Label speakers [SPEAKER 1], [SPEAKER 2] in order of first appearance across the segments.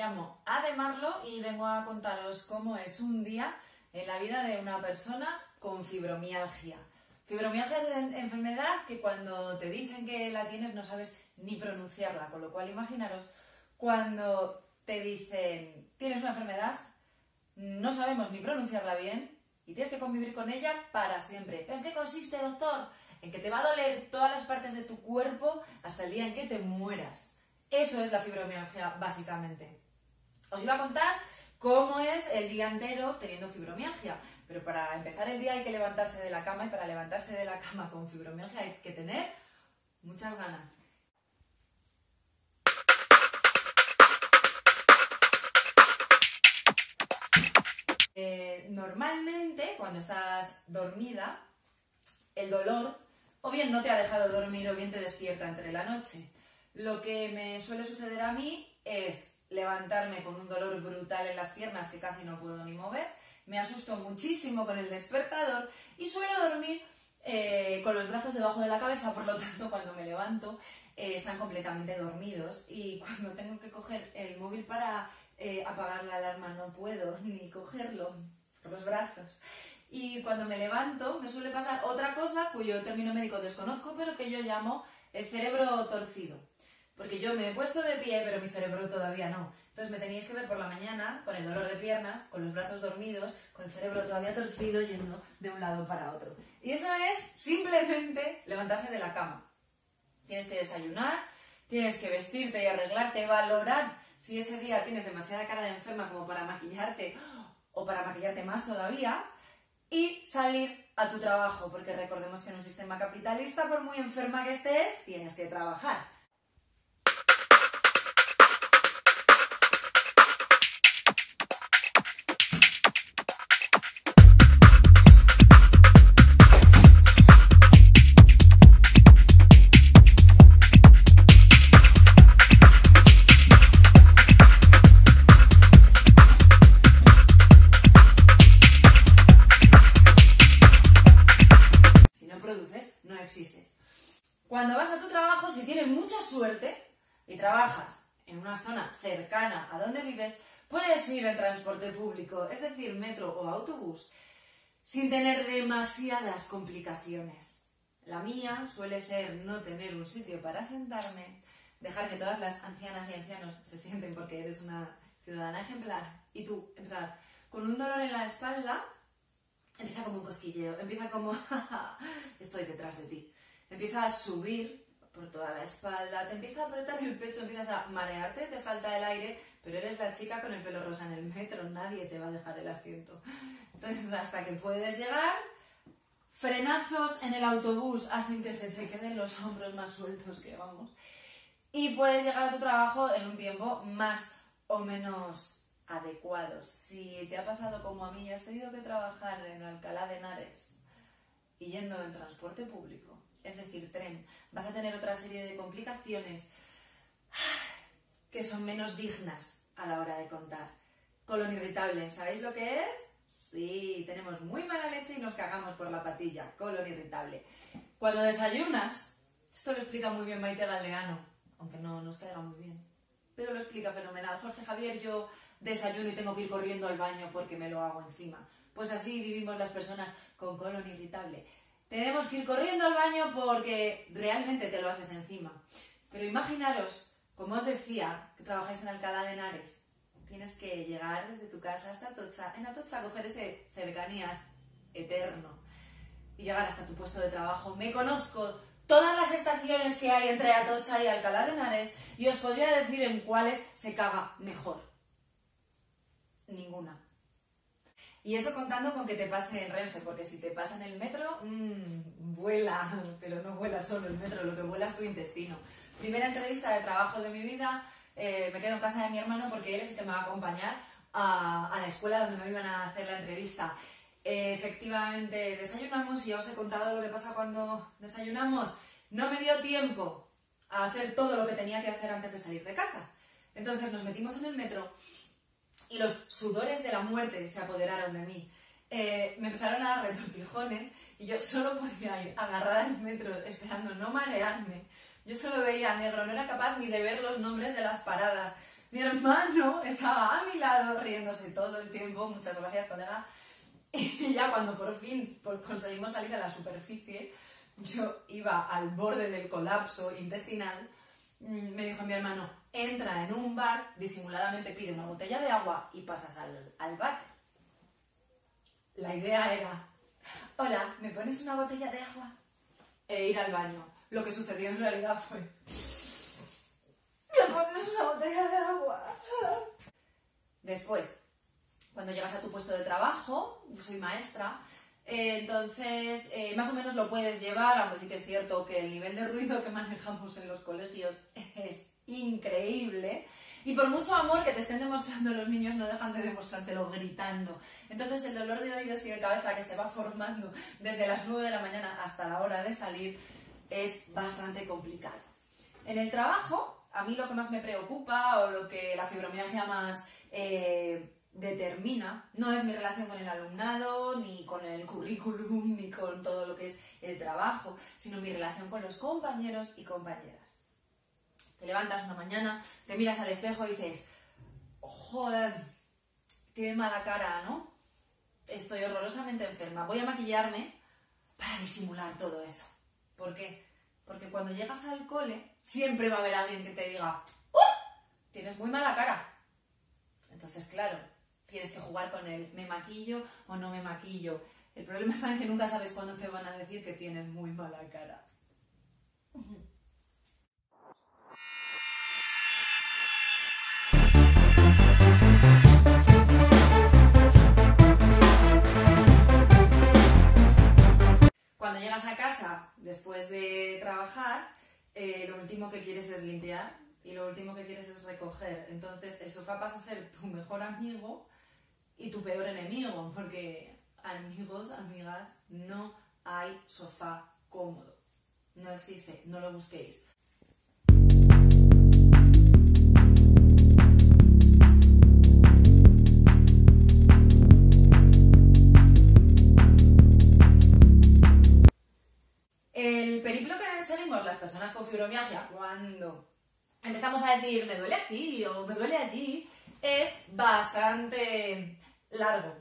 [SPEAKER 1] llamo Ademarlo y vengo a contaros cómo es un día en la vida de una persona con fibromialgia. Fibromialgia es una enfermedad que cuando te dicen que la tienes no sabes ni pronunciarla, con lo cual imaginaros cuando te dicen tienes una enfermedad, no sabemos ni pronunciarla bien y tienes que convivir con ella para siempre. ¿En qué consiste, doctor? En que te va a doler todas las partes de tu cuerpo hasta el día en que te mueras. Eso es la fibromialgia, básicamente. Os iba a contar cómo es el día entero teniendo fibromialgia, pero para empezar el día hay que levantarse de la cama y para levantarse de la cama con fibromialgia hay que tener muchas ganas. Eh, normalmente, cuando estás dormida, el dolor o bien no te ha dejado dormir o bien te despierta entre la noche. Lo que me suele suceder a mí es levantarme con un dolor brutal en las piernas que casi no puedo ni mover, me asusto muchísimo con el despertador y suelo dormir eh, con los brazos debajo de la cabeza, por lo tanto cuando me levanto eh, están completamente dormidos y cuando tengo que coger el móvil para eh, apagar la alarma no puedo ni cogerlo por los brazos. Y cuando me levanto me suele pasar otra cosa cuyo término médico desconozco, pero que yo llamo el cerebro torcido. Porque yo me he puesto de pie, pero mi cerebro todavía no. Entonces me teníais que ver por la mañana con el dolor de piernas, con los brazos dormidos, con el cerebro todavía torcido yendo de un lado para otro. Y eso es simplemente levantarse de la cama. Tienes que desayunar, tienes que vestirte y arreglarte, valorar si ese día tienes demasiada cara de enferma como para maquillarte o para maquillarte más todavía y salir a tu trabajo, porque recordemos que en un sistema capitalista, por muy enferma que estés, tienes que trabajar. Una zona cercana a donde vives, puedes ir en transporte público, es decir, metro o autobús, sin tener demasiadas complicaciones. La mía suele ser no tener un sitio para sentarme, dejar que todas las ancianas y ancianos se sienten porque eres una ciudadana ejemplar y tú empezar con un dolor en la espalda Empieza como un cosquilleo, empieza como, estoy detrás de ti. Empieza a subir por toda la espalda, te empieza a apretar el pecho, empiezas a marearte, te falta el aire, pero eres la chica con el pelo rosa en el metro, nadie te va a dejar el asiento. Entonces, hasta que puedes llegar, frenazos en el autobús hacen que se te queden los hombros más sueltos que vamos. Y puedes llegar a tu trabajo en un tiempo más o menos adecuados. Si te ha pasado como a mí y has tenido que trabajar en Alcalá de Henares y yendo en transporte público, es decir, tren, vas a tener otra serie de complicaciones que son menos dignas a la hora de contar. Colon irritable, ¿sabéis lo que es? Sí, tenemos muy mala leche y nos cagamos por la patilla. Colon irritable. Cuando desayunas, esto lo explica muy bien Maite Galdeano, aunque no nos caiga muy bien, pero lo explica fenomenal. Jorge Javier, yo desayuno y tengo que ir corriendo al baño porque me lo hago encima. Pues así vivimos las personas con colon irritable. Tenemos que ir corriendo al baño porque realmente te lo haces encima. Pero imaginaros, como os decía, que trabajáis en Alcalá de Henares. Tienes que llegar desde tu casa hasta Atocha, en Atocha coger ese cercanías eterno y llegar hasta tu puesto de trabajo. Me conozco todas las estaciones que hay entre Atocha y Alcalá de Henares y os podría decir en cuáles se caga mejor ninguna. Y eso contando con que te pase en Renfe, porque si te pasa en el metro, mmm, vuela, pero no vuela solo el metro, lo que vuela es tu intestino. Primera entrevista de trabajo de mi vida, eh, me quedo en casa de mi hermano porque él es el que me va a acompañar a, a la escuela donde me iban a hacer la entrevista. Eh, efectivamente, desayunamos y ya os he contado lo que pasa cuando desayunamos. No me dio tiempo a hacer todo lo que tenía que hacer antes de salir de casa. Entonces nos metimos en el metro y los sudores de la muerte se apoderaron de mí. Eh, me empezaron a dar retortijones y yo solo podía ir agarrada al metro esperando no marearme. Yo solo veía negro, no era capaz ni de ver los nombres de las paradas. Mi hermano estaba a mi lado riéndose todo el tiempo, muchas gracias colega, y ya cuando por fin conseguimos salir a la superficie, yo iba al borde del colapso intestinal, me dijo mi hermano, entra en un bar, disimuladamente pide una botella de agua y pasas al, al bar. La idea era, hola, ¿me pones una botella de agua? E ir al baño. Lo que sucedió en realidad fue, ¿me pones una botella de agua? Después, cuando llegas a tu puesto de trabajo, yo soy maestra, eh, entonces eh, más o menos lo puedes llevar, aunque sí que es cierto que el nivel de ruido que manejamos en los colegios es increíble. Y por mucho amor que te estén demostrando los niños, no dejan de demostrártelo gritando. Entonces el dolor de oídos y de cabeza que se va formando desde las 9 de la mañana hasta la hora de salir es bastante complicado. En el trabajo, a mí lo que más me preocupa o lo que la fibromialgia más eh, determina no es mi relación con el alumnado, ni con el currículum, ni con todo lo que es el trabajo, sino mi relación con los compañeros y compañeras. Te levantas una mañana, te miras al espejo y dices, joder, qué mala cara, ¿no? Estoy horrorosamente enferma, voy a maquillarme para disimular todo eso. ¿Por qué? Porque cuando llegas al cole, siempre va a haber alguien que te diga, ¡Uh! Tienes muy mala cara. Entonces, claro, tienes que jugar con el me maquillo o no me maquillo. El problema está en que nunca sabes cuándo te van a decir que tienes muy mala cara. Cuando llegas a casa después de trabajar, eh, lo último que quieres es limpiar y lo último que quieres es recoger. Entonces el sofá pasa a ser tu mejor amigo y tu peor enemigo, porque amigos, amigas, no hay sofá cómodo. No existe, no lo busquéis. El periplo que seguimos las personas con fibromialgia cuando empezamos a decir me duele aquí o me duele allí es bastante largo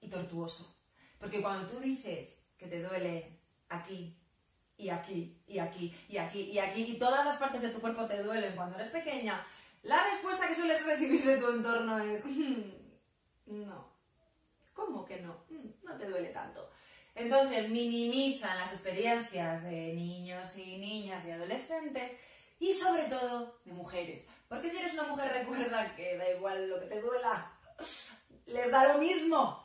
[SPEAKER 1] y tortuoso. Porque cuando tú dices que te duele aquí y aquí y aquí y aquí y aquí y todas las partes de tu cuerpo te duelen cuando eres pequeña, la respuesta que sueles recibir de tu entorno es mm, no. ¿Cómo que no? Mm, no te duele tanto. Entonces minimizan las experiencias de niños y niñas y adolescentes y sobre todo de mujeres. Porque si eres una mujer recuerda que da igual lo que te duela, les da lo mismo.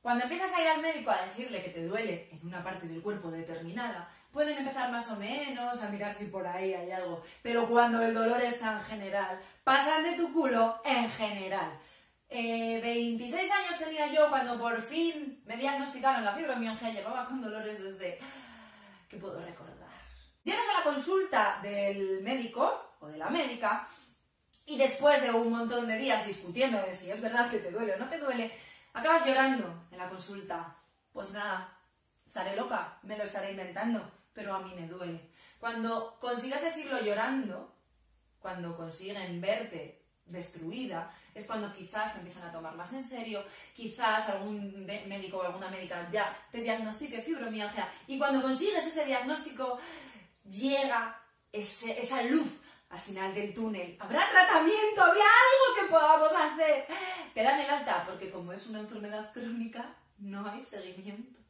[SPEAKER 1] Cuando empiezas a ir al médico a decirle que te duele en una parte del cuerpo determinada, pueden empezar más o menos a mirar si por ahí hay algo. Pero cuando el dolor es tan general, pasan de tu culo en general. 26 eh, años yo cuando por fin me diagnosticaron la fibromialgia, llevaba con dolores desde... ¿Qué puedo recordar? Llegas a la consulta del médico o de la médica y después de un montón de días discutiendo de si es verdad que te duele o no te duele, acabas llorando en la consulta. Pues nada, estaré loca, me lo estaré inventando, pero a mí me duele. Cuando consigas decirlo llorando, cuando consiguen verte destruida, es cuando quizás te empiezan a tomar más en serio, quizás algún médico o alguna médica ya te diagnostique fibromialgia y cuando consigues ese diagnóstico llega esa luz al final del túnel. ¿Habrá tratamiento? ¿Habrá algo que podamos hacer? Te dan el alta porque como es una enfermedad crónica, no hay seguimiento.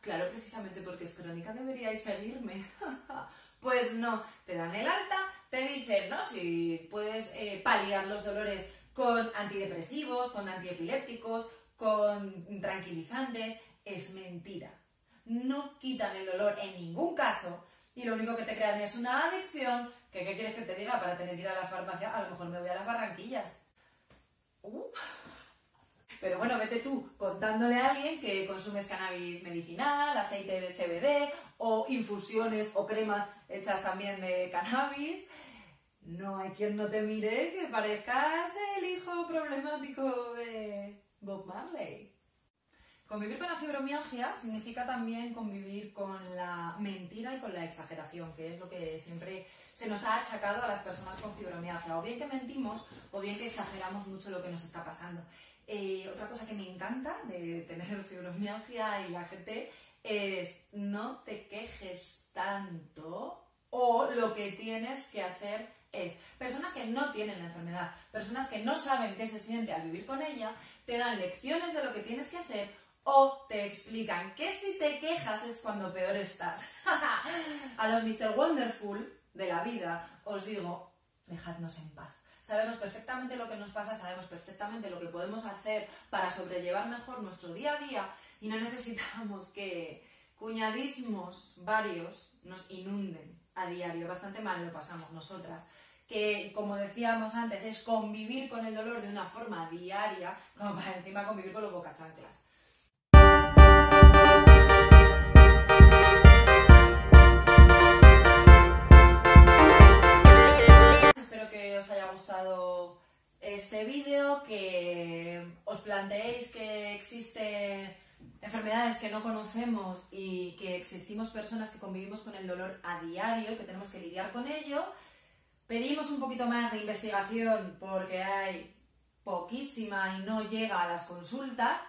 [SPEAKER 1] Claro, precisamente porque es crónica deberíais seguirme. Pues no, te dan el alta, te dicen, ¿no? Si puedes eh, paliar los dolores con antidepresivos, con antiepilépticos, con tranquilizantes, es mentira. No quitan el dolor en ningún caso y lo único que te crean es una adicción que, ¿qué quieres que te diga? Para tener que ir a la farmacia, a lo mejor me voy a las barranquillas. Uh. Pero bueno, vete tú contándole a alguien que consumes cannabis medicinal, aceite de CBD o infusiones o cremas hechas también de cannabis. No hay quien no te mire que parezcas el hijo problemático de Bob Marley. Convivir con la fibromialgia significa también convivir con la mentira y con la exageración, que es lo que siempre se nos ha achacado a las personas con fibromialgia. O bien que mentimos o bien que exageramos mucho lo que nos está pasando. Eh, otra cosa que me encanta de tener fibromialgia y la gente es no te quejes tanto o lo que tienes que hacer es personas que no tienen la enfermedad, personas que no saben qué se siente al vivir con ella, te dan lecciones de lo que tienes que hacer o te explican que si te quejas es cuando peor estás. A los Mr. Wonderful de la vida os digo, dejadnos en paz. Sabemos perfectamente lo que nos pasa, sabemos perfectamente lo que podemos hacer para sobrellevar mejor nuestro día a día y no necesitamos que cuñadismos varios nos inunden a diario. Bastante mal lo pasamos nosotras que, como decíamos antes, es convivir con el dolor de una forma diaria, como para encima convivir con los bocachanclas. Planteéis que existe enfermedades que no conocemos y que existimos personas que convivimos con el dolor a diario y que tenemos que lidiar con ello Pedimos un poquito más de investigación porque hay poquísima y no llega a las consultas.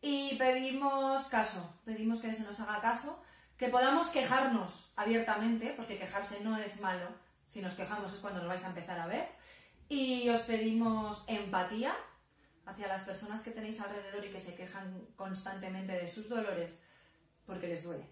[SPEAKER 1] Y pedimos caso, pedimos que se nos haga caso, que podamos quejarnos abiertamente, porque quejarse no es malo, si nos quejamos es cuando nos vais a empezar a ver. Y os pedimos empatía hacia las personas que tenéis alrededor y que se quejan constantemente de sus dolores, porque les duele.